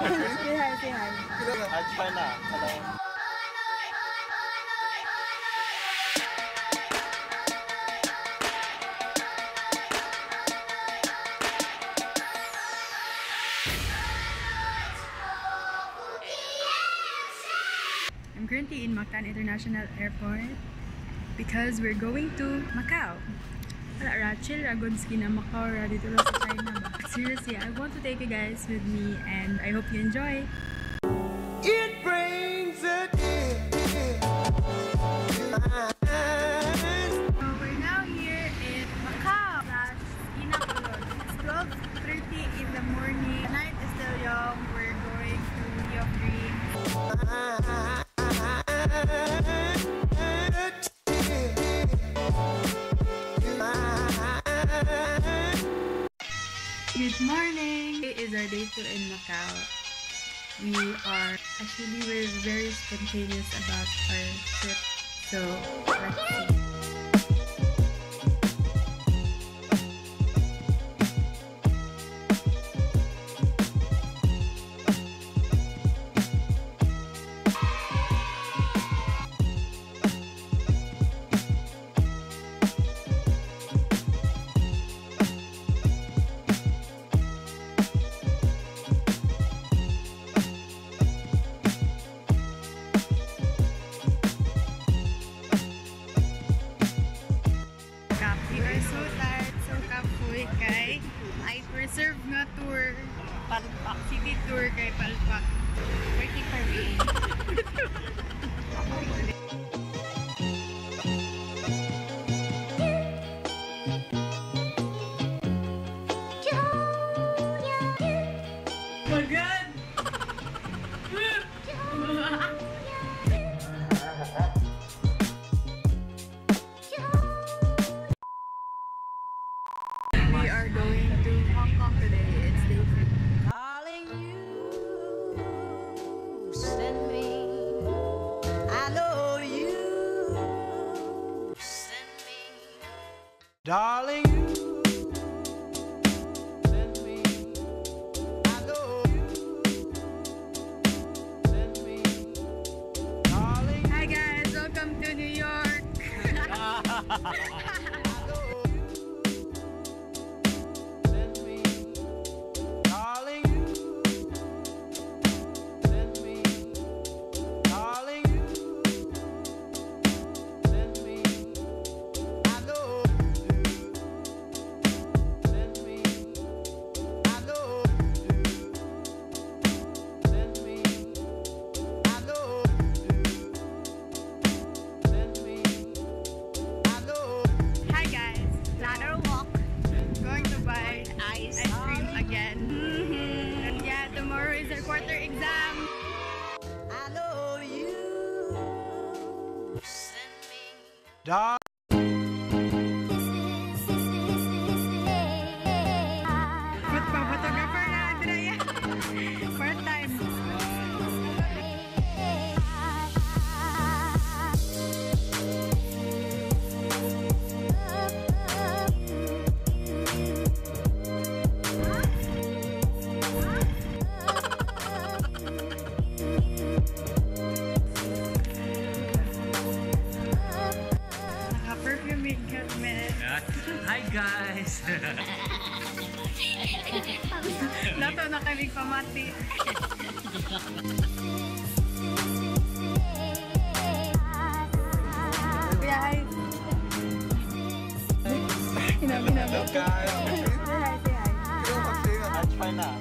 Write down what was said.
I'm currently in Mactan International Airport because we're going to Macau. Wala ra, chill na Macau ra dito ra sa China ba. Seriously, I want to take you guys with me and I hope you enjoy. It brings a tear to my eyes. So we're now here in Macau slash. It's 12.30 in the morning. The night is still young. We're going to of Dreams. Good morning! Today is our day two in Macau. We are actually we're very spontaneous about our trip. So I preserve nga tour. Palpak. City tour kay Palpak. Waiting for me. my Darling, you send me. I know you send me. Darling, Hi guys, welcome to New York. Darling. Kami. Hi guys! Lato na kami pamati. Kuya, hi. Hinabi na ba? Hello guys. Say hi, say hi. I try na.